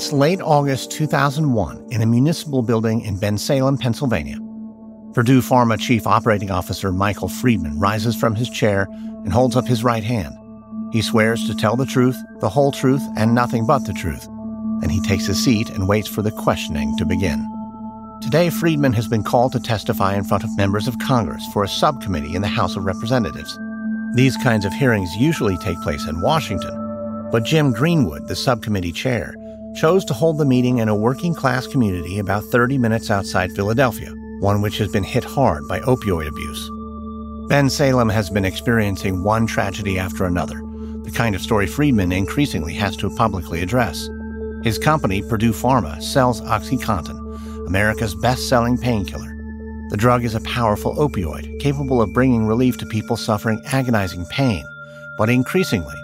It's late August 2001 in a municipal building in Bensalem, Pennsylvania. Purdue Pharma Chief Operating Officer Michael Friedman rises from his chair and holds up his right hand. He swears to tell the truth, the whole truth, and nothing but the truth. Then he takes his seat and waits for the questioning to begin. Today, Friedman has been called to testify in front of members of Congress for a subcommittee in the House of Representatives. These kinds of hearings usually take place in Washington, but Jim Greenwood, the subcommittee chair, chose to hold the meeting in a working class community about 30 minutes outside Philadelphia, one which has been hit hard by opioid abuse. Bensalem has been experiencing one tragedy after another, the kind of story Friedman increasingly has to publicly address. His company, Purdue Pharma, sells OxyContin, America's best selling painkiller. The drug is a powerful opioid capable of bringing relief to people suffering agonizing pain, but increasingly,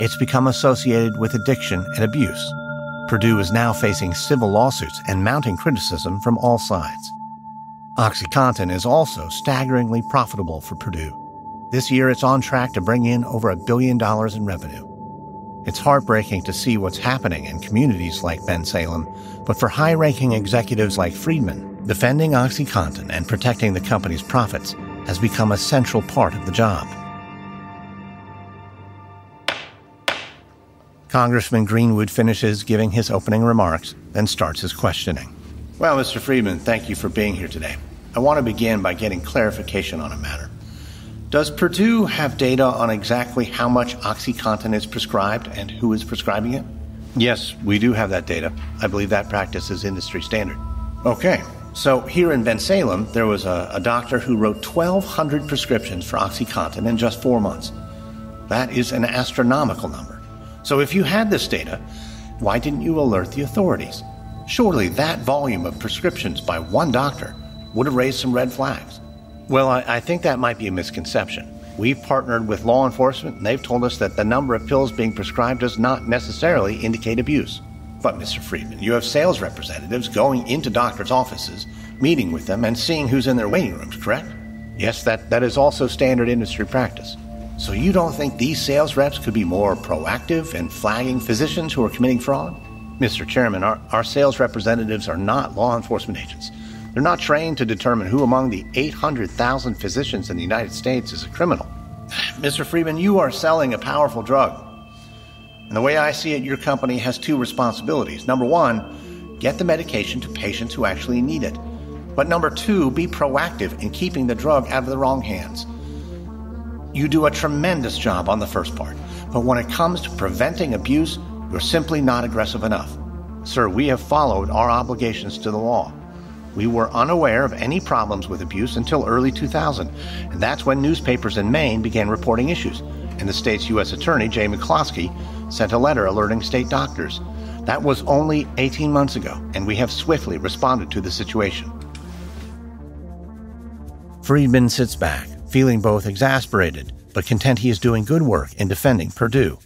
it's become associated with addiction and abuse. Purdue is now facing civil lawsuits and mounting criticism from all sides. OxyContin is also staggeringly profitable for Purdue. This year, it's on track to bring in over a billion dollars in revenue. It's heartbreaking to see what's happening in communities like Bensalem, but for high ranking executives like Friedman, defending OxyContin and protecting the company's profits has become a central part of the job. Congressman Greenwood finishes giving his opening remarks, then starts his questioning. Well, Mr. Friedman, thank you for being here today. I want to begin by getting clarification on a matter. Does Purdue have data on exactly how much OxyContin is prescribed and who is prescribing it? Yes, we do have that data. I believe that practice is industry standard. Okay, so here in Bensalem, there was a, a doctor who wrote 1,200 prescriptions for OxyContin in just four months. That is an astronomical number. So if you had this data, why didn't you alert the authorities? Surely that volume of prescriptions by one doctor would have raised some red flags. Well, I, I, think that might be a misconception. We've partnered with law enforcement, and they've told us that the number of pills being prescribed does not necessarily indicate abuse. But, Mr. Friedman, you have sales representatives going into doctors' offices, meeting with them, and seeing who's in their waiting rooms, correct? Yes, that, that is also standard industry practice. So you don't think these sales reps could be more proactive in flagging physicians who are committing fraud? Mr. Chairman, our, our sales representatives are not law enforcement agents. They're not trained to determine who among the 800,000 physicians in the United States is a criminal. Mr. Friedman, you are selling a powerful drug. And the way I see it, your company has two responsibilities. Number one, get the medication to patients who actually need it. But number two, be proactive in keeping the drug out of the wrong hands. You do a tremendous job on the first part, but when it comes to preventing abuse, you're simply not aggressive enough. Sir, we have followed our obligations to the law. We were unaware of any problems with abuse until early 2000, and that's when newspapers in Maine began reporting issues, and the state's U.S. Attorney, Jay McCloskey, sent a letter alerting state doctors. That was only 18 months ago, and we have swiftly responded to the situation. Friedman sits back, feeling both exasperated, but content he is doing good work in defending Purdue.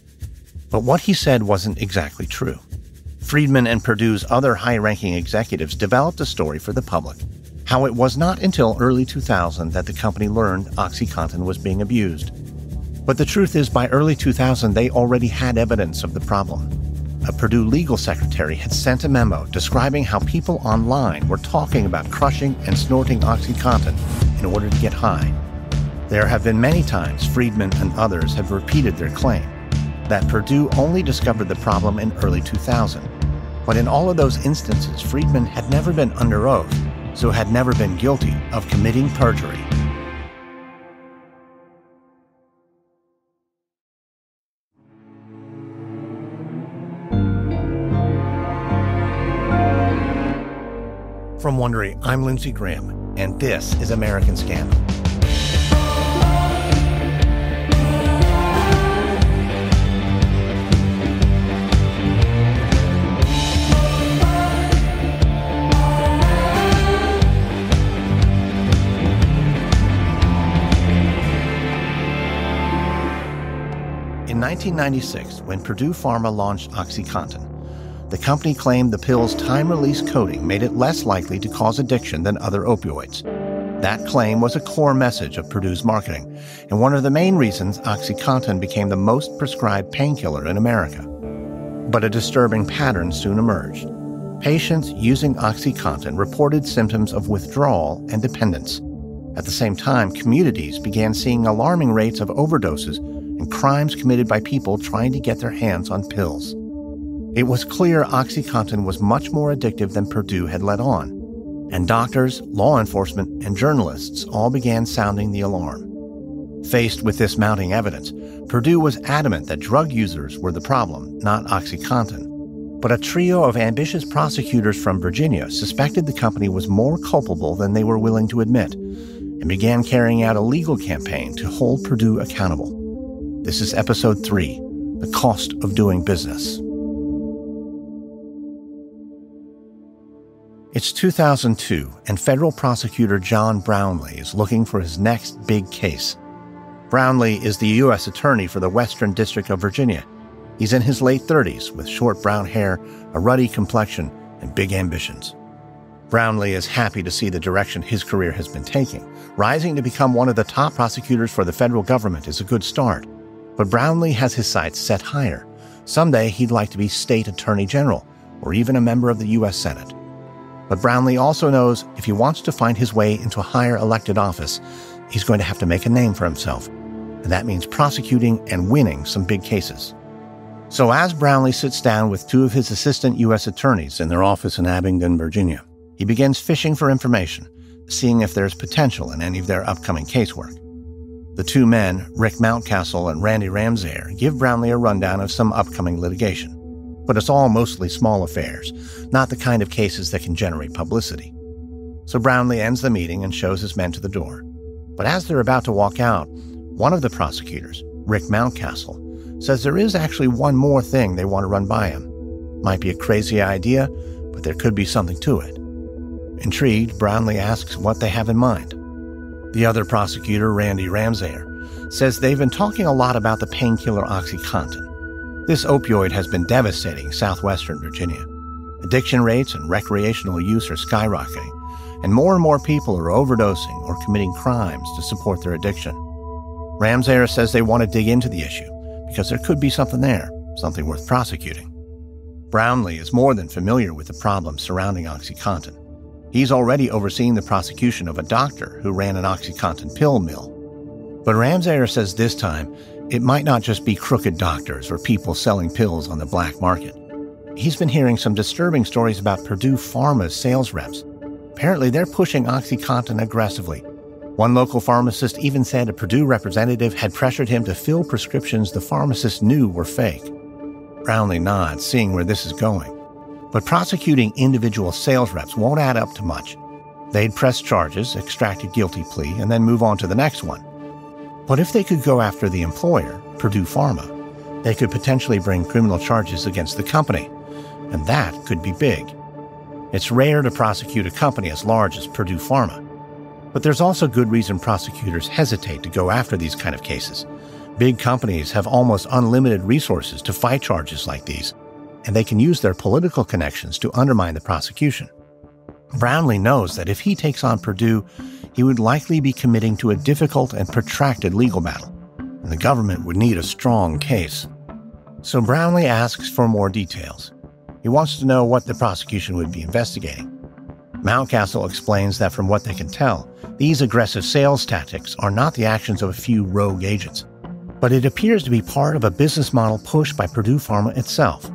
But what he said wasn't exactly true. Friedman and Purdue's other high ranking executives developed a story for the public how it was not until early 2000 that the company learned OxyContin was being abused. But the truth is, by early 2000, they already had evidence of the problem. A Purdue legal secretary had sent a memo describing how people online were talking about crushing and snorting OxyContin in order to get high. There have been many times Friedman and others have repeated their claim that Purdue only discovered the problem in early 2000 but in all of those instances, Friedman had never been under oath, so had never been guilty of committing perjury. From Wondery, I'm Lindsay Graham, and this is American Scandal. 1996, when Purdue Pharma launched OxyContin, the company claimed the pill's time release coating made it less likely to cause addiction than other opioids. That claim was a core message of Purdue's marketing, and one of the main reasons OxyContin became the most prescribed painkiller in America. But a disturbing pattern soon emerged. Patients using OxyContin reported symptoms of withdrawal and dependence. At the same time, communities began seeing alarming rates of overdoses and crimes committed by people trying to get their hands on pills. It was clear OxyContin was much more addictive than Purdue had let on, and doctors, law enforcement, and journalists all began sounding the alarm. Faced with this mounting evidence, Purdue was adamant that drug users were the problem, not OxyContin. But a trio of ambitious prosecutors from Virginia suspected the company was more culpable than they were willing to admit and began carrying out a legal campaign to hold Purdue accountable. This is episode 3 The Cost of Doing Business. It's 2002, and federal prosecutor John Brownlee is looking for his next big case. Brownlee is the U.S. Attorney for the Western District of Virginia. He's in his late 30s with short brown hair, a ruddy complexion, and big ambitions. Brownlee is happy to see the direction his career has been taking. Rising to become one of the top prosecutors for the federal government is a good start. But Brownlee has his sights set higher. Someday he'd like to be state attorney general or even a member of the U.S. Senate. But Brownlee also knows if he wants to find his way into a higher elected office, he's going to have to make a name for himself. And that means prosecuting and winning some big cases. So as Brownlee sits down with two of his assistant U.S. attorneys in their office in Abingdon, Virginia, he begins fishing for information, seeing if there's potential in any of their upcoming casework. The two men, Rick Mountcastle and Randy Ramseyer, give Brownlee a rundown of some upcoming litigation but it's all mostly small affairs, not the kind of cases that can generate publicity. So Brownlee ends the meeting and shows his men to the door. But as they're about to walk out, one of the prosecutors, Rick Mountcastle, says there is actually one more thing they want to run by him. Might be a crazy idea, but there could be something to it. Intrigued, Brownlee asks what they have in mind. The other prosecutor, Randy Ramseyer, says they've been talking a lot about the painkiller OxyContin. This opioid has been devastating southwestern Virginia. Addiction rates and recreational use are skyrocketing, and more and more people are overdosing or committing crimes to support their addiction. Ramseyer says they want to dig into the issue because there could be something there, something worth prosecuting. Brownlee is more than familiar with the problems surrounding OxyContin. He's already overseeing the prosecution of a doctor who ran an OxyContin pill mill. But Ramseyer says this time it might not just be crooked doctors or people selling pills on the black market. He's been hearing some disturbing stories about Purdue Pharma's sales reps. Apparently, they're pushing OxyContin aggressively. One local pharmacist even said a Purdue representative had pressured him to fill prescriptions the pharmacist knew were fake. Brownlee nods, seeing where this is going. But prosecuting individual sales reps won't add up to much. They'd press charges, extract a guilty plea, and then move on to the next one. But if they could go after the employer, Purdue Pharma, they could potentially bring criminal charges against the company, and that could be big. It's rare to prosecute a company as large as Purdue Pharma, but there's also good reason prosecutors hesitate to go after these kind of cases. Big companies have almost unlimited resources to fight charges like these, and they can use their political connections to undermine the prosecution. Brownlee knows that if he takes on Purdue, he would likely be committing to a difficult and protracted legal battle, and the government would need a strong case. So Brownlee asks for more details. He wants to know what the prosecution would be investigating. Mountcastle explains that from what they can tell, these aggressive sales tactics are not the actions of a few rogue agents, but it appears to be part of a business model pushed by Purdue Pharma itself.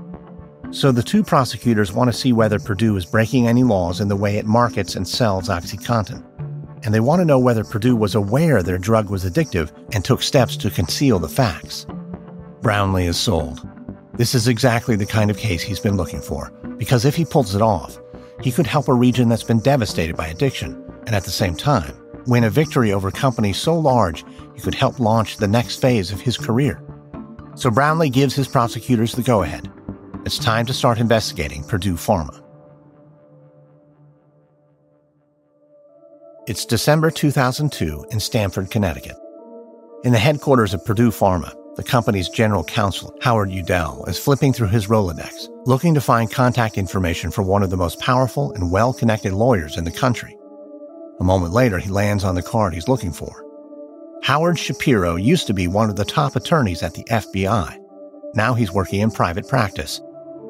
So the two prosecutors want to see whether Purdue is breaking any laws in the way it markets and sells OxyContin and they want to know whether Purdue was aware their drug was addictive and took steps to conceal the facts. Brownlee is sold. This is exactly the kind of case he's been looking for, because if he pulls it off, he could help a region that's been devastated by addiction, and at the same time, win a victory over companies so large he could help launch the next phase of his career. So Brownlee gives his prosecutors the go ahead. It's time to start investigating Purdue Pharma. It's December 2002 in Stamford, Connecticut. In the headquarters of Purdue Pharma, the company's general counsel, Howard Udell, is flipping through his Rolodex, looking to find contact information for one of the most powerful and well connected lawyers in the country. A moment later, he lands on the card he's looking for. Howard Shapiro used to be one of the top attorneys at the FBI. Now he's working in private practice,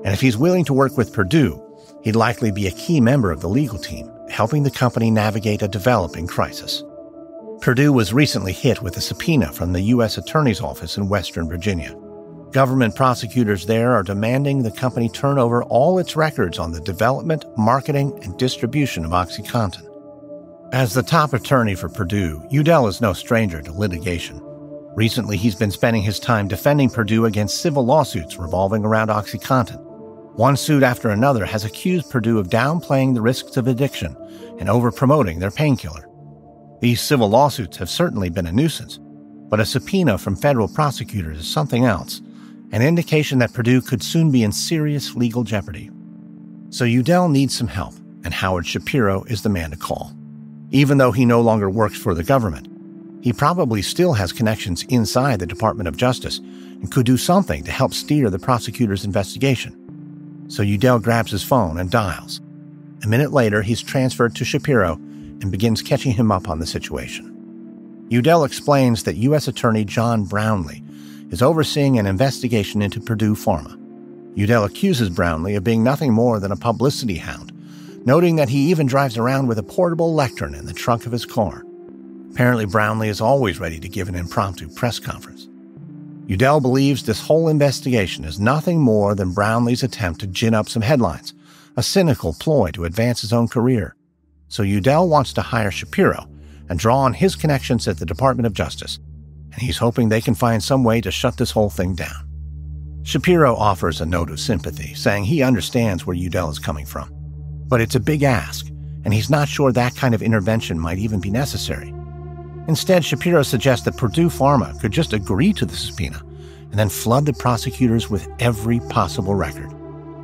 And if he's willing to work with Purdue, he'd likely be a key member of the legal team, helping the company navigate a developing crisis. Purdue was recently hit with a subpoena from the U.S. Attorney's Office in Western Virginia. Government prosecutors there are demanding the company turn over all its records on the development, marketing, and distribution of OxyContin. As the top attorney for Purdue, Udell is no stranger to litigation. Recently, he's been spending his time defending Purdue against civil lawsuits revolving around OxyContin. One suit after another has accused Purdue of downplaying the risks of addiction and overpromoting their painkiller. These civil lawsuits have certainly been a nuisance, but a subpoena from federal prosecutors is something else, an indication that Purdue could soon be in serious legal jeopardy. So Udell needs some help, and Howard Shapiro is the man to call. Even though he no longer works for the government, he probably still has connections inside the Department of Justice and could do something to help steer the prosecutor's investigation. So Udell grabs his phone and dials. A minute later, he's transferred to Shapiro and begins catching him up on the situation. Udell explains that U.S. Attorney John Brownlee is overseeing an investigation into Purdue Pharma. Udell accuses Brownlee of being nothing more than a publicity hound, noting that he even drives around with a portable lectern in the trunk of his car. Apparently, Brownlee is always ready to give an impromptu press conference. Udell believes this whole investigation is nothing more than Brownlee's attempt to gin up some headlines, a cynical ploy to advance his own career. So Udell wants to hire Shapiro and draw on his connections at the Department of Justice, and he's hoping they can find some way to shut this whole thing down. Shapiro offers a note of sympathy, saying he understands where Udell is coming from. But it's a big ask, and he's not sure that kind of intervention might even be necessary. Instead, Shapiro suggests that Purdue Pharma could just agree to the subpoena and then flood the prosecutors with every possible record.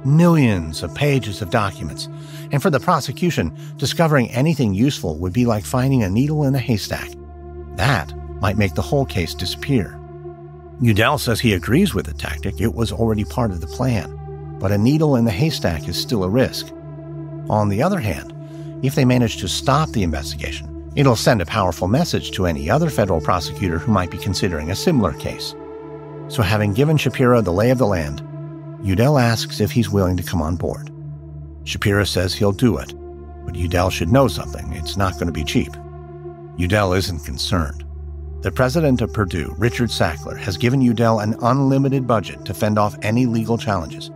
Millions of pages of documents. And for the prosecution, discovering anything useful would be like finding a needle in a haystack. That might make the whole case disappear. Udell says he agrees with the tactic, it was already part of the plan. But a needle in the haystack is still a risk. On the other hand, if they manage to stop the investigation, It'll send a powerful message to any other federal prosecutor who might be considering a similar case. So, having given Shapiro the lay of the land, Udell asks if he's willing to come on board. Shapiro says he'll do it, but Udell should know something. It's not going to be cheap. Udell isn't concerned. The president of Purdue, Richard Sackler, has given Udell an unlimited budget to fend off any legal challenges.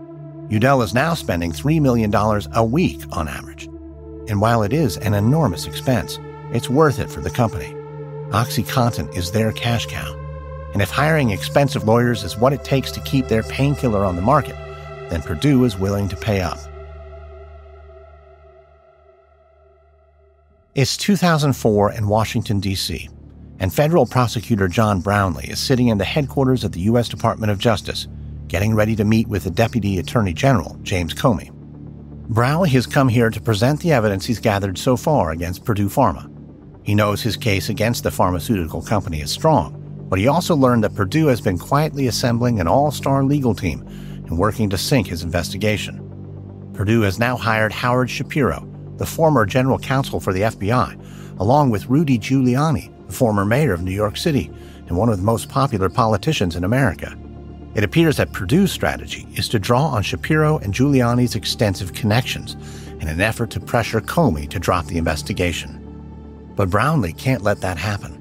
Udell is now spending $3 million a week on average. And while it is an enormous expense, it's worth it for the company. OxyContin is their cash cow. And if hiring expensive lawyers is what it takes to keep their painkiller on the market, then Purdue is willing to pay up. It's 2004 in Washington, D.C., and federal prosecutor John Brownlee is sitting in the headquarters of the U.S. Department of Justice, getting ready to meet with the Deputy Attorney General, James Comey. Brownlee has come here to present the evidence he's gathered so far against Purdue Pharma. He knows his case against the pharmaceutical company is strong, but he also learned that Purdue has been quietly assembling an all star legal team and working to sink his investigation. Purdue has now hired Howard Shapiro, the former general counsel for the FBI, along with Rudy Giuliani, the former mayor of New York City and one of the most popular politicians in America. It appears that Purdue's strategy is to draw on Shapiro and Giuliani's extensive connections in an effort to pressure Comey to drop the investigation. But Brownlee can't let that happen.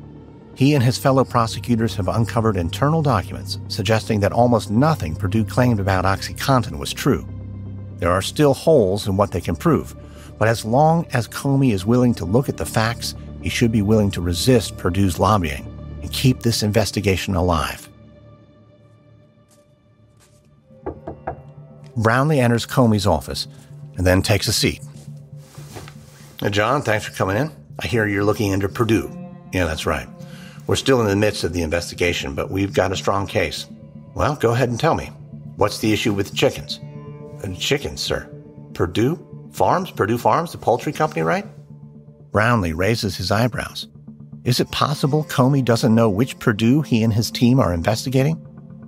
He and his fellow prosecutors have uncovered internal documents suggesting that almost nothing Purdue claimed about OxyContin was true. There are still holes in what they can prove, but as long as Comey is willing to look at the facts, he should be willing to resist Purdue's lobbying and keep this investigation alive. Brownlee enters Comey's office and then takes a seat. John, thanks for coming in. I hear you're looking into Purdue. Yeah, that's right. We're still in the midst of the investigation, but we've got a strong case. Well, go ahead and tell me. What's the issue with chickens? Uh, chickens, sir. Purdue Farms? Purdue Farms, the poultry company, right? Brownlee raises his eyebrows. Is it possible Comey doesn't know which Purdue he and his team are investigating?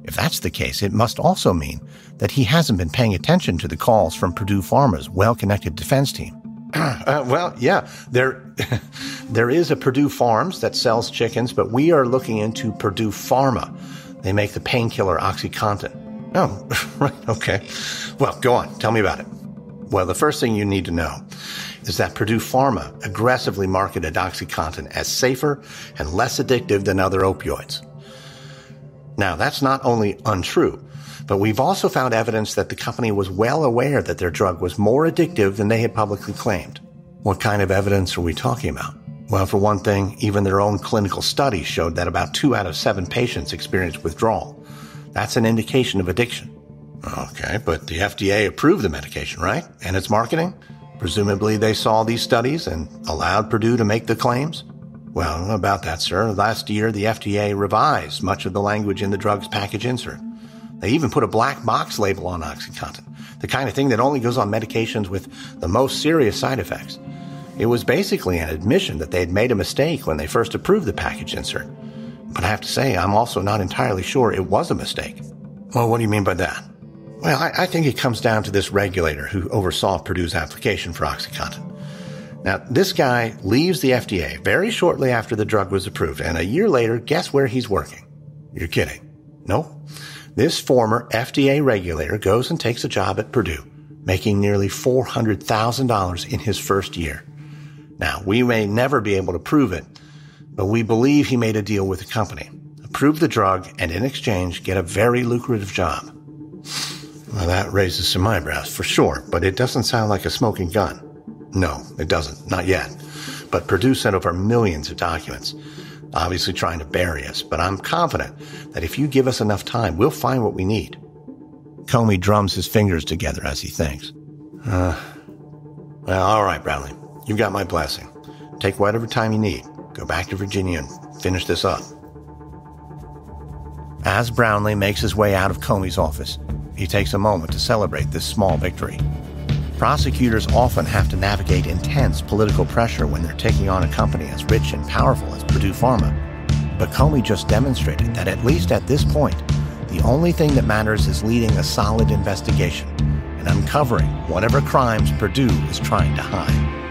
If that's the case, it must also mean that he hasn't been paying attention to the calls from Purdue Pharma's well connected defense team. Uh, well, yeah, there, there is a Purdue Farms that sells chickens, but we are looking into Purdue Pharma. They make the painkiller OxyContin. Oh, right, okay. Well, go on. Tell me about it. Well, the first thing you need to know is that Purdue Pharma aggressively marketed OxyContin as safer and less addictive than other opioids. Now, that's not only untrue, but we've also found evidence that the company was well aware that their drug was more addictive than they had publicly claimed. What kind of evidence are we talking about? Well, for one thing, even their own clinical studies showed that about two out of seven patients experienced withdrawal. That's an indication of addiction. Okay, but the FDA approved the medication, right? And its marketing? Presumably they saw these studies and allowed Purdue to make the claims? Well, about that, sir. Last year, the FDA revised much of the language in the drug's package insert. They even put a black box label on OxyContin, the kind of thing that only goes on medications with the most serious side effects. It was basically an admission that they had made a mistake when they first approved the package insert. But I have to say, I'm also not entirely sure it was a mistake. Well, what do you mean by that? Well, I, I think it comes down to this regulator who oversaw Purdue's application for OxyContin. Now, this guy leaves the FDA very shortly after the drug was approved, and a year later, guess where he's working? You're kidding. No. This former FDA regulator goes and takes a job at Purdue, making nearly $400,000 in his first year. Now, we may never be able to prove it, but we believe he made a deal with the company, approve the drug, and in exchange get a very lucrative job. Well, that raises some eyebrows for sure, but it doesn't sound like a smoking gun. No, it doesn't. Not yet. But Purdue sent over millions of documents, obviously trying to bury us. But I'm confident that if you give us enough time, we'll find what we need. Comey drums his fingers together as he thinks. Uh, well, all right, Brownlee. You've got my blessing. Take whatever time you need. Go back to Virginia and finish this up. As Brownlee makes his way out of Comey's office, he takes a moment to celebrate this small victory. Prosecutors often have to navigate intense political pressure when they're taking on a company as rich and powerful as Purdue Pharma. But Comey just demonstrated that at least at this point, the only thing that matters is leading a solid investigation and uncovering whatever crimes Purdue is trying to hide.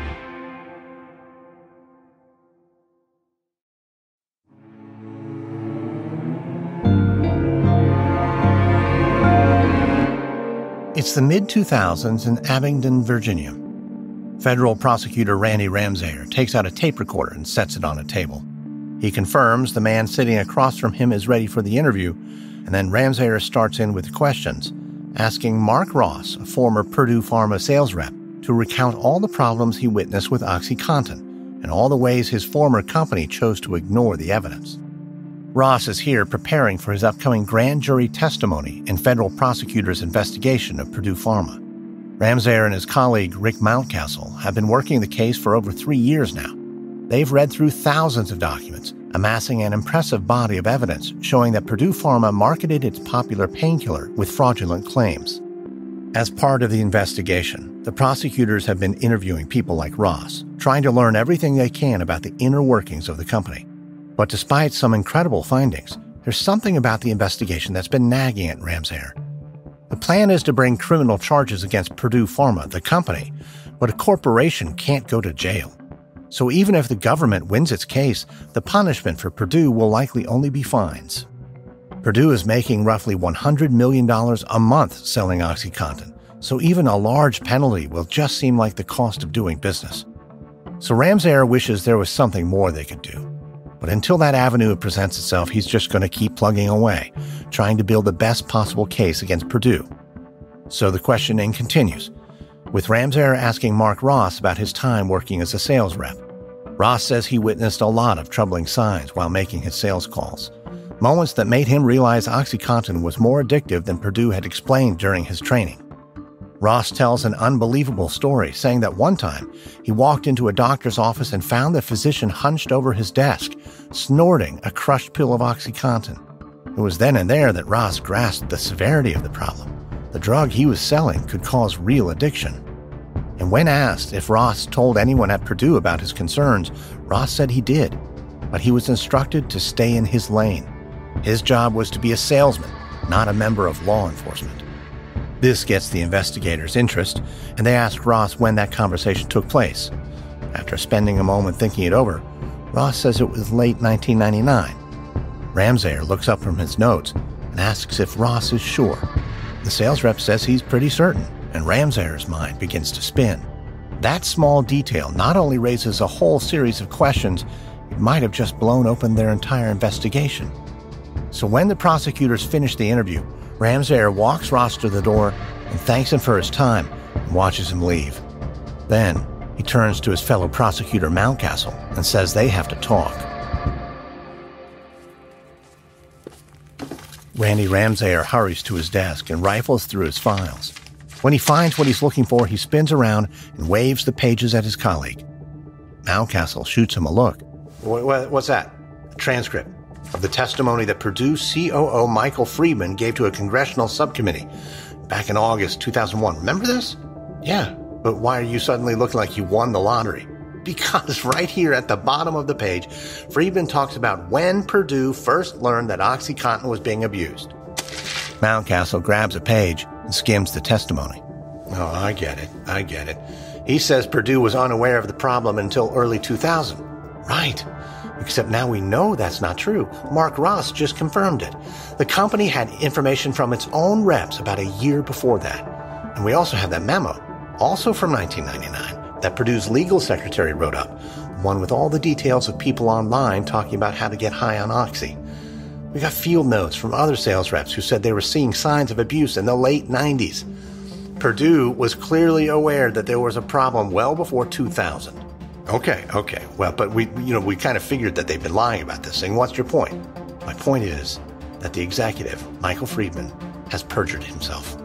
It's the mid 2000s in Abingdon, Virginia. Federal prosecutor Randy Ramseyer takes out a tape recorder and sets it on a table. He confirms the man sitting across from him is ready for the interview, and then Ramseyer starts in with questions, asking Mark Ross, a former Purdue Pharma sales rep, to recount all the problems he witnessed with OxyContin and all the ways his former company chose to ignore the evidence. Ross is here preparing for his upcoming grand jury testimony in federal prosecutors' investigation of Purdue Pharma. Ramseyer and his colleague Rick Mountcastle have been working the case for over three years now. They've read through thousands of documents, amassing an impressive body of evidence showing that Purdue Pharma marketed its popular painkiller with fraudulent claims. As part of the investigation, the prosecutors have been interviewing people like Ross, trying to learn everything they can about the inner workings of the company. But despite some incredible findings, there's something about the investigation that's been nagging at Ramseyer. The plan is to bring criminal charges against Purdue Pharma, the company, but a corporation can't go to jail. So even if the government wins its case, the punishment for Purdue will likely only be fines. Purdue is making roughly $100 million a month selling OxyContin, so even a large penalty will just seem like the cost of doing business. So Ramseyer wishes there was something more they could do. But until that avenue presents itself, he's just going to keep plugging away, trying to build the best possible case against Purdue. So the questioning continues, with Ramseyer asking Mark Ross about his time working as a sales rep. Ross says he witnessed a lot of troubling signs while making his sales calls, moments that made him realize OxyContin was more addictive than Purdue had explained during his training. Ross tells an unbelievable story, saying that one time he walked into a doctor's office and found the physician hunched over his desk, snorting a crushed pill of OxyContin. It was then and there that Ross grasped the severity of the problem. The drug he was selling could cause real addiction. And when asked if Ross told anyone at Purdue about his concerns, Ross said he did, but he was instructed to stay in his lane. His job was to be a salesman, not a member of law enforcement. This gets the investigators' interest, and they ask Ross when that conversation took place. After spending a moment thinking it over, Ross says it was late 1999. Ramseyer looks up from his notes and asks if Ross is sure. The sales rep says he's pretty certain, and Ramseyer's mind begins to spin. That small detail not only raises a whole series of questions, it might have just blown open their entire investigation. So when the prosecutors finish the interview, Ramseyer walks Ross to the door and thanks him for his time and watches him leave. Then he turns to his fellow prosecutor Mountcastle and says they have to talk. Randy Ramseyer hurries to his desk and rifles through his files. When he finds what he's looking for, he spins around and waves the pages at his colleague. Mountcastle shoots him a look. What's that? A transcript of the testimony that Purdue COO Michael Friedman gave to a congressional subcommittee back in August 2001. Remember this? Yeah, but why are you suddenly looking like you won the lottery? Because right here at the bottom of the page, Friedman talks about when Purdue first learned that OxyContin was being abused. Mountcastle grabs a page and skims the testimony. Oh, I get it. I get it. He says Purdue was unaware of the problem until early 2000. Right. Except now we know that's not true. Mark Ross just confirmed it. The company had information from its own reps about a year before that. And we also have that memo, also from 1999, that Purdue's legal secretary wrote up, one with all the details of people online talking about how to get high on Oxy. We got field notes from other sales reps who said they were seeing signs of abuse in the late 90s. Purdue was clearly aware that there was a problem well before 2000. Okay, okay. Well, but we, you know, we kind of figured that they've been lying about this thing. What's your point? My point is that the executive, Michael Friedman, has perjured himself.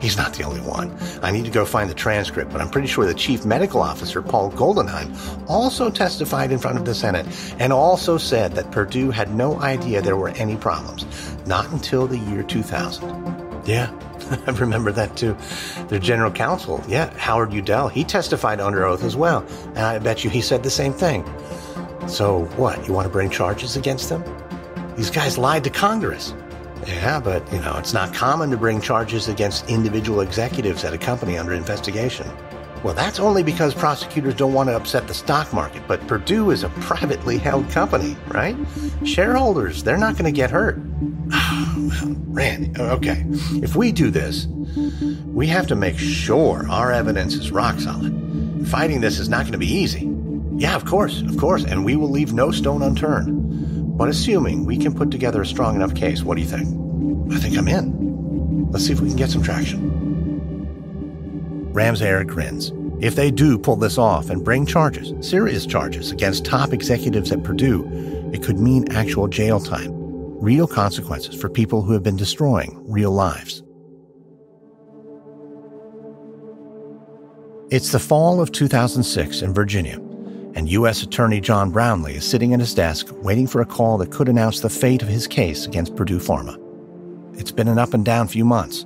He's not the only one. I need to go find the transcript, but I'm pretty sure the chief medical officer, Paul Goldenheim, also testified in front of the Senate and also said that Purdue had no idea there were any problems, not until the year 2000. Yeah, I remember that too. Their general counsel, yeah, Howard Udell, he testified under oath as well. And I bet you he said the same thing. So what, you want to bring charges against them? These guys lied to Congress. Yeah, but, you know, it's not common to bring charges against individual executives at a company under investigation. Well, that's only because prosecutors don't want to upset the stock market, but Purdue is a privately held company, right? Shareholders, they're not going to get hurt. Randy, okay. If we do this, we have to make sure our evidence is rock solid. Fighting this is not going to be easy. Yeah, of course, of course, and we will leave no stone unturned. But assuming we can put together a strong enough case, what do you think? I think I'm in. Let's see if we can get some traction. Ramseyer grins. If they do pull this off and bring charges, serious charges, against top executives at Purdue, it could mean actual jail time, real consequences for people who have been destroying real lives. It's the fall of 2006 in Virginia and U.S. Attorney John Brownlee is sitting at his desk waiting for a call that could announce the fate of his case against Purdue Pharma. It's been an up and down few months.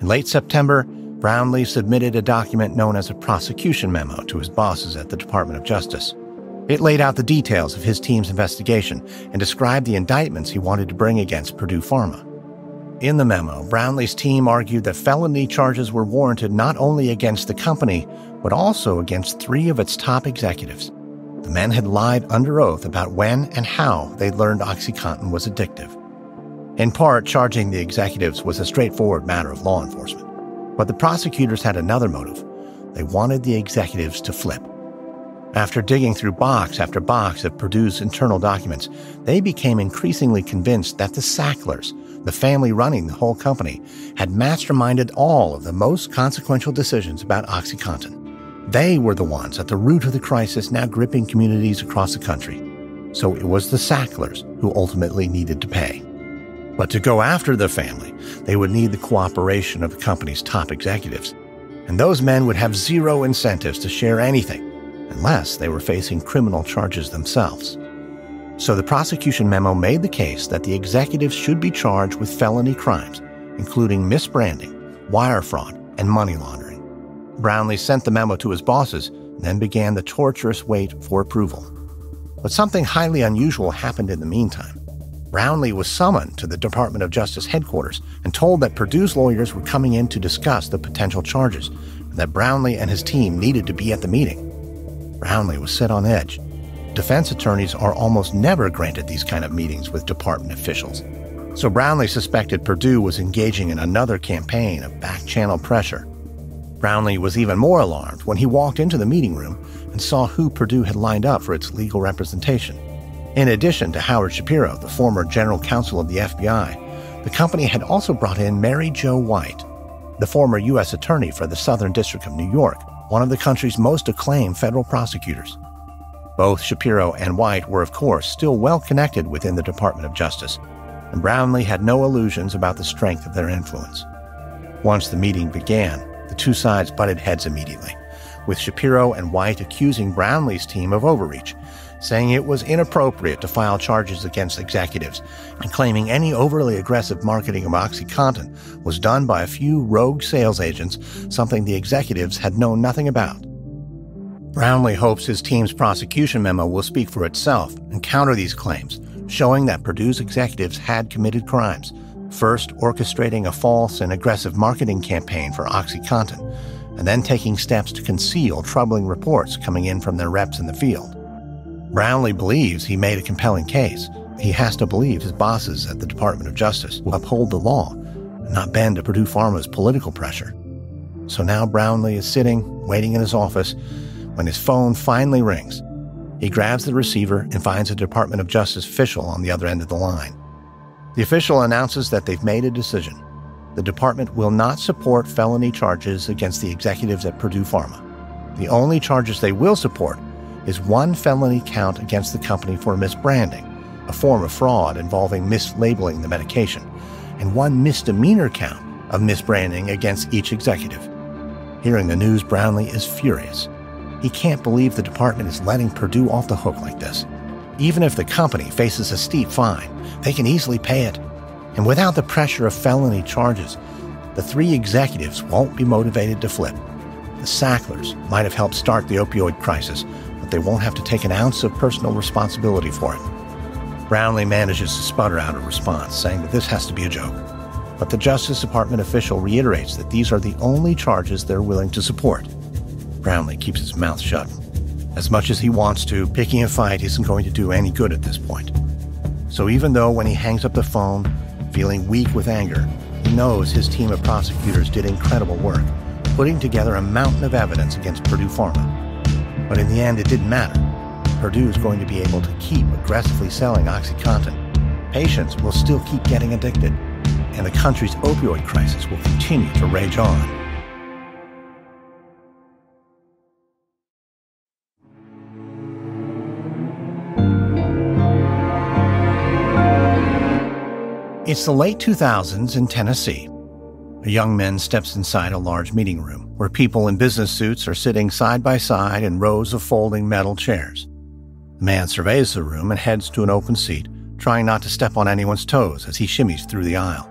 In late September, Brownlee submitted a document known as a prosecution memo to his bosses at the Department of Justice. It laid out the details of his team's investigation and described the indictments he wanted to bring against Purdue Pharma. In the memo, Brownlee's team argued that felony charges were warranted not only against the company, but also against three of its top executives. The men had lied under oath about when and how they learned OxyContin was addictive. In part, charging the executives was a straightforward matter of law enforcement. But the prosecutors had another motive. They wanted the executives to flip. After digging through box after box of Purdue's internal documents, they became increasingly convinced that the Sacklers, the family running the whole company, had masterminded all of the most consequential decisions about OxyContin. They were the ones at the root of the crisis now gripping communities across the country. So it was the Sacklers who ultimately needed to pay. But to go after the family, they would need the cooperation of the company's top executives. And those men would have zero incentives to share anything unless they were facing criminal charges themselves. So the prosecution memo made the case that the executives should be charged with felony crimes, including misbranding, wire fraud, and money laundering. Brownlee sent the memo to his bosses, then began the torturous wait for approval. But something highly unusual happened in the meantime. Brownlee was summoned to the Department of Justice headquarters and told that Purdue's lawyers were coming in to discuss the potential charges, and that Brownlee and his team needed to be at the meeting. Brownlee was set on edge. Defense attorneys are almost never granted these kind of meetings with department officials. So Brownlee suspected Purdue was engaging in another campaign of back channel pressure. Brownlee was even more alarmed when he walked into the meeting room and saw who Purdue had lined up for its legal representation. In addition to Howard Shapiro, the former general counsel of the FBI, the company had also brought in Mary Jo White, the former U.S. attorney for the Southern District of New York, one of the country's most acclaimed federal prosecutors. Both Shapiro and White were, of course, still well connected within the Department of Justice, and Brownlee had no illusions about the strength of their influence. Once the meeting began, the two sides butted heads immediately, with Shapiro and White accusing Brownlee's team of overreach, saying it was inappropriate to file charges against executives, and claiming any overly aggressive marketing of OxyContin was done by a few rogue sales agents, something the executives had known nothing about. Brownlee hopes his team's prosecution memo will speak for itself and counter these claims, showing that Purdue's executives had committed crimes, first orchestrating a false and aggressive marketing campaign for OxyContin, and then taking steps to conceal troubling reports coming in from their reps in the field. Brownlee believes he made a compelling case. He has to believe his bosses at the Department of Justice will uphold the law and not bend to Purdue Pharma's political pressure. So now Brownlee is sitting, waiting in his office, when his phone finally rings. He grabs the receiver and finds a Department of Justice official on the other end of the line. The official announces that they've made a decision. The department will not support felony charges against the executives at Purdue Pharma. The only charges they will support is one felony count against the company for misbranding, a form of fraud involving mislabeling the medication, and one misdemeanor count of misbranding against each executive. Hearing the news, Brownlee is furious. He can't believe the department is letting Purdue off the hook like this. Even if the company faces a steep fine, they can easily pay it. And without the pressure of felony charges, the three executives won't be motivated to flip. The Sacklers might have helped start the opioid crisis, but they won't have to take an ounce of personal responsibility for it. Brownlee manages to sputter out a response, saying that this has to be a joke. But the Justice Department official reiterates that these are the only charges they're willing to support. Brownlee keeps his mouth shut. As much as he wants to, picking a fight isn't going to do any good at this point. So even though when he hangs up the phone, feeling weak with anger, he knows his team of prosecutors did incredible work, putting together a mountain of evidence against Purdue Pharma. But in the end, it didn't matter. Purdue is going to be able to keep aggressively selling OxyContin. Patients will still keep getting addicted, and the country's opioid crisis will continue to rage on. It's the late 2000s in Tennessee. A young man steps inside a large meeting room where people in business suits are sitting side by side in rows of folding metal chairs. The man surveys the room and heads to an open seat, trying not to step on anyone's toes as he shimmies through the aisle.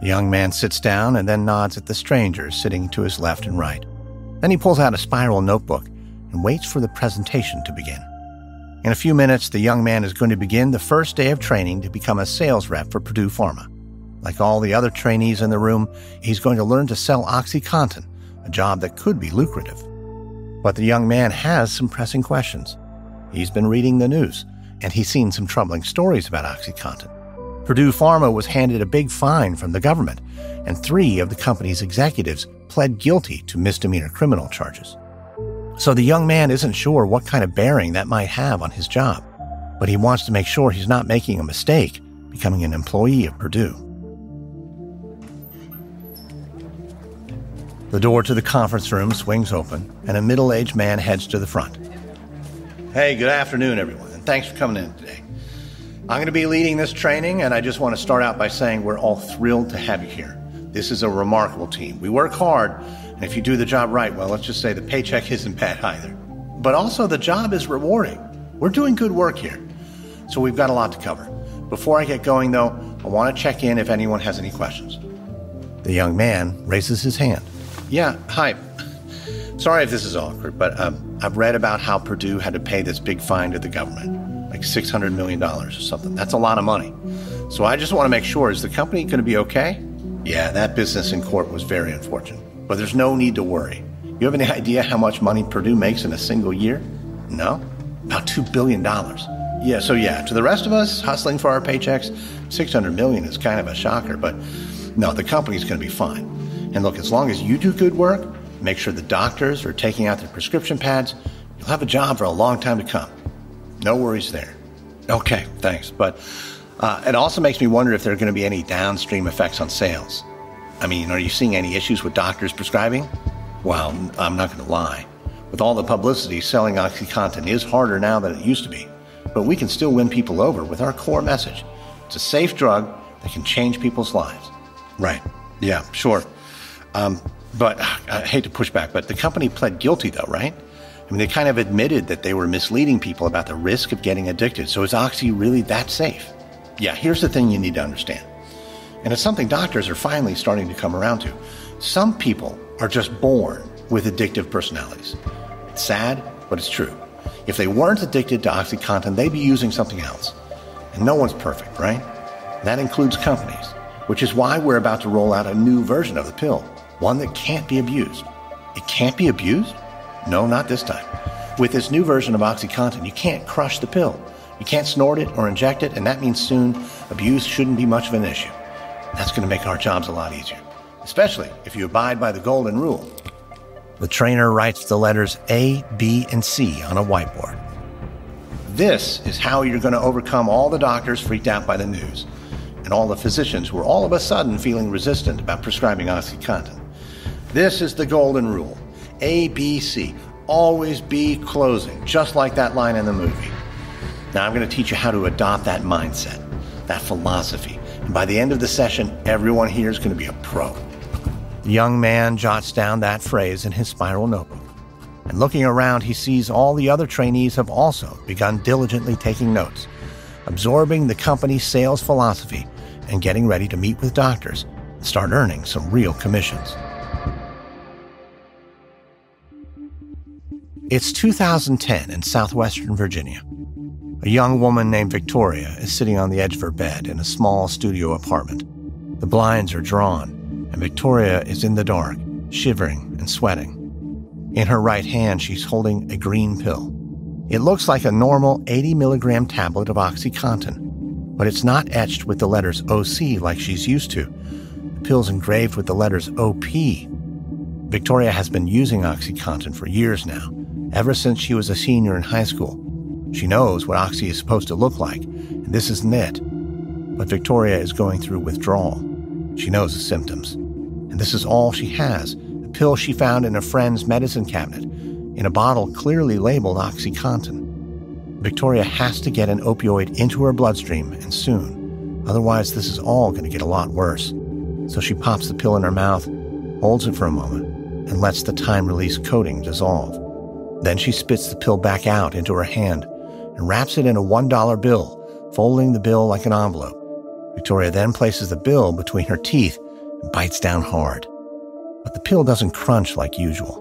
The young man sits down and then nods at the strangers sitting to his left and right. Then he pulls out a spiral notebook and waits for the presentation to begin. In a few minutes, the young man is going to begin the first day of training to become a sales rep for Purdue Pharma. Like all the other trainees in the room, he's going to learn to sell OxyContin, a job that could be lucrative. But the young man has some pressing questions. He's been reading the news, and he's seen some troubling stories about OxyContin. Purdue Pharma was handed a big fine from the government, and three of the company's executives pled guilty to misdemeanor criminal charges. So the young man isn't sure what kind of bearing that might have on his job, but he wants to make sure he's not making a mistake becoming an employee of Purdue. The door to the conference room swings open, and a middle aged man heads to the front. Hey, good afternoon, everyone, and thanks for coming in today. I'm going to be leading this training, and I just want to start out by saying we're all thrilled to have you here. This is a remarkable team. We work hard and if you do the job right, well, let's just say the paycheck isn't bad either. But also, the job is rewarding. We're doing good work here. So we've got a lot to cover. Before I get going, though, I want to check in if anyone has any questions. The young man raises his hand. Yeah, hi. Sorry if this is awkward, but um, I've read about how Purdue had to pay this big fine to the government, like $600 million or something. That's a lot of money. So I just want to make sure is the company going to be okay? Yeah, that business in court was very unfortunate but there's no need to worry. You have any idea how much money Purdue makes in a single year? No? About $2 billion. Yeah, so yeah, to the rest of us hustling for our paychecks, 600 million is kind of a shocker, but no, the company's going to be fine. And look, as long as you do good work, make sure the doctors are taking out their prescription pads, you'll have a job for a long time to come. No worries there. Okay, thanks. But uh, it also makes me wonder if there are going to be any downstream effects on sales. I mean, are you seeing any issues with doctors prescribing? Well, I'm not going to lie. With all the publicity, selling OxyContin is harder now than it used to be. But we can still win people over with our core message. It's a safe drug that can change people's lives. Right. Yeah, sure. Um, but I hate to push back, but the company pled guilty, though, right? I mean, they kind of admitted that they were misleading people about the risk of getting addicted. So is Oxy really that safe? Yeah, here's the thing you need to understand. And it's something doctors are finally starting to come around to. Some people are just born with addictive personalities. It's sad, but it's true. If they weren't addicted to OxyContin, they'd be using something else. And no one's perfect, right? That includes companies, which is why we're about to roll out a new version of the pill, one that can't be abused. It can't be abused? No, not this time. With this new version of OxyContin, you can't crush the pill. You can't snort it or inject it, and that means soon abuse shouldn't be much of an issue. That's going to make our jobs a lot easier, especially if you abide by the golden rule. The trainer writes the letters A, B, and C on a whiteboard. This is how you're going to overcome all the doctors freaked out by the news and all the physicians who are all of a sudden feeling resistant about prescribing OxyContin. This is the golden rule A, B, C. Always be closing, just like that line in the movie. Now, I'm going to teach you how to adopt that mindset, that philosophy. And by the end of the session, everyone here is going to be a pro. The young man jots down that phrase in his spiral notebook. And looking around, he sees all the other trainees have also begun diligently taking notes, absorbing the company's sales philosophy, and getting ready to meet with doctors and start earning some real commissions. It's 2010 in southwestern Virginia. A young woman named Victoria is sitting on the edge of her bed in a small studio apartment. The blinds are drawn, and Victoria is in the dark, shivering and sweating. In her right hand, she's holding a green pill. It looks like a normal 80 milligram tablet of OxyContin, but it's not etched with the letters OC like she's used to. The pill's engraved with the letters OP. Victoria has been using OxyContin for years now, ever since she was a senior in high school. She knows what Oxy is supposed to look like, and this isn't it. But Victoria is going through withdrawal. She knows the symptoms and this is all she has a pill she found in a friend's medicine cabinet, in a bottle clearly labeled OxyContin. Victoria has to get an opioid into her bloodstream, and soon. Otherwise, this is all going to get a lot worse. So she pops the pill in her mouth, holds it for a moment, and lets the time release coating dissolve. Then she spits the pill back out into her hand and wraps it in a $1 bill, folding the bill like an envelope. Victoria then places the bill between her teeth and bites down hard. But the pill doesn't crunch like usual.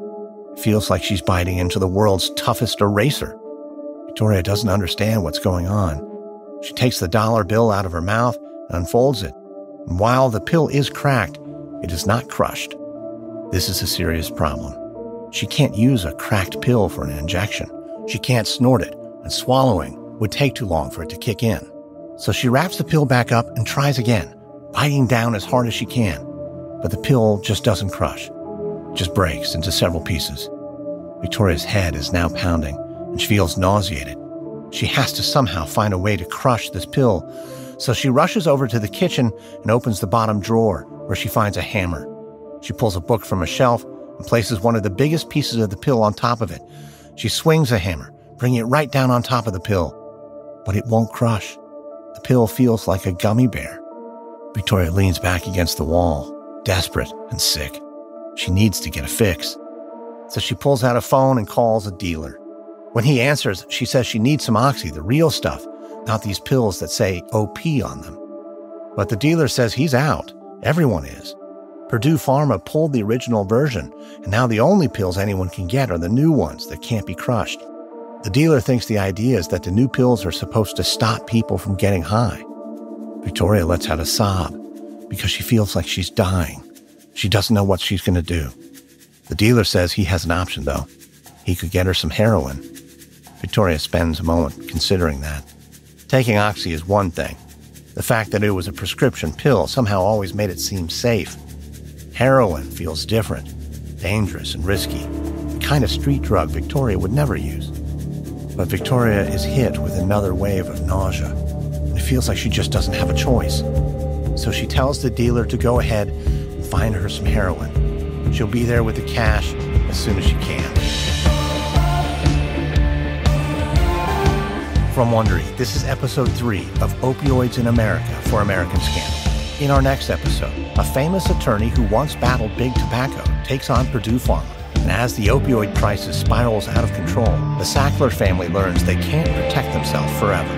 It feels like she's biting into the world's toughest eraser. Victoria doesn't understand what's going on. She takes the dollar bill out of her mouth and unfolds it. And while the pill is cracked, it is not crushed. This is a serious problem. She can't use a cracked pill for an injection. She can't snort it, and swallowing would take too long for it to kick in. So she wraps the pill back up and tries again, biting down as hard as she can but the pill just doesn't crush. It just breaks into several pieces. Victoria's head is now pounding, and she feels nauseated. She has to somehow find a way to crush this pill, so she rushes over to the kitchen and opens the bottom drawer, where she finds a hammer. She pulls a book from a shelf and places one of the biggest pieces of the pill on top of it. She swings a hammer, bringing it right down on top of the pill. But it won't crush. The pill feels like a gummy bear. Victoria leans back against the wall, desperate and sick. She needs to get a fix. So she pulls out a phone and calls a dealer. When he answers, she says she needs some oxy, the real stuff, not these pills that say OP on them. But the dealer says he's out. Everyone is. Purdue Pharma pulled the original version, and now the only pills anyone can get are the new ones that can't be crushed. The dealer thinks the idea is that the new pills are supposed to stop people from getting high. Victoria lets out a sob because she feels like she's dying. She doesn't know what she's going to do. The dealer says he has an option, though. He could get her some heroin. Victoria spends a moment considering that. Taking Oxy is one thing. The fact that it was a prescription pill somehow always made it seem safe. Heroin feels different, dangerous, and risky. The kind of street drug Victoria would never use. But Victoria is hit with another wave of nausea. and It feels like she just doesn't have a choice. So she tells the dealer to go ahead and find her some heroin. She'll be there with the cash as soon as she can. From Wondery, this is episode three of Opioids in America for American Scandal. In our next episode, a famous attorney who once battled big tobacco takes on Purdue Pharma. And as the opioid crisis spirals out of control, the Sackler family learns they can't protect themselves forever.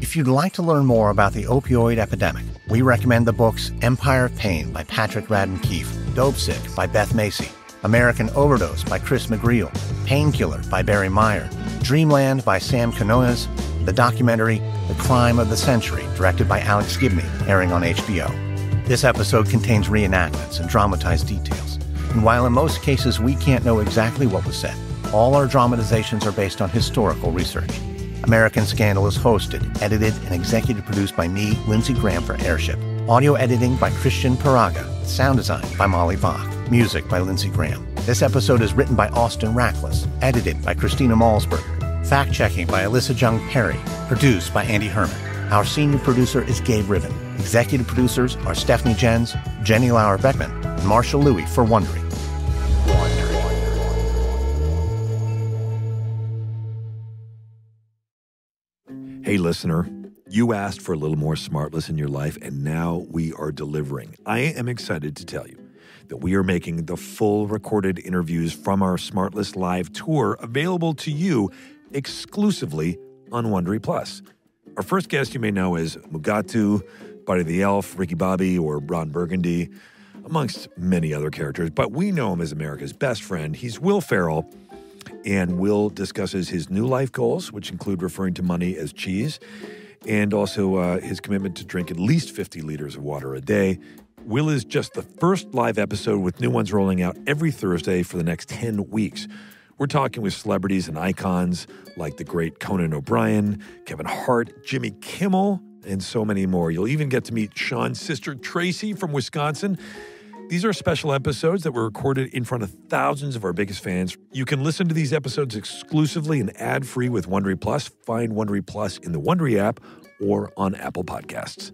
If you'd like to learn more about the opioid epidemic, we recommend the books Empire of Pain by Patrick Radden Keefe, Dopesick by Beth Macy, American Overdose by Chris McGreal, Painkiller by Barry Meier, Dreamland by Sam Quinones, the documentary The Crime of the Century, directed by Alex Gibney, airing on HBO. This episode contains reenactments and dramatized details. And while in most cases we can't know exactly what was said, all our dramatizations are based on historical research. American Scandal is hosted, edited, and executive produced by me, Lindsay Graham, for Airship. Audio editing by Christian Paraga. Sound design by Molly Bach. Music by Lindsay Graham. This episode is written by Austin Rackless, edited by Christina Malsberger, fact checking by Alyssa Jung Perry, produced by Andy Herman. Our senior producer is Gabe Riven. Executive producers are Stephanie Jens, Jenny Lauer Beckman, and Marshall Lewy for Wondery. Hey, listener. You asked for a little more smartless in your life, and now we are delivering. I am excited to tell you that we are making the full recorded interviews from our Smartless Live tour available to you exclusively on Wondery Plus. Our first guest you may know is Mugatu, Buddy the Elf, Ricky Bobby, or Ron Burgundy, amongst many other characters. But we know him as America's best friend. He's Will Ferrell, and Will discusses his new life goals, which include referring to money as cheese, and also uh, his commitment to drink at least 50 liters of water a day. Will is just the first live episode with new ones rolling out every Thursday for the next 10 weeks. We're talking with celebrities and icons like the great Conan O'Brien, Kevin Hart, Jimmy Kimmel, and so many more. You'll even get to meet Sean's sister Tracy from Wisconsin. These are special episodes that were recorded in front of thousands of our biggest fans. You can listen to these episodes exclusively and ad free with Wondery Plus. Find Wondery Plus in the Wondery app or on Apple Podcasts.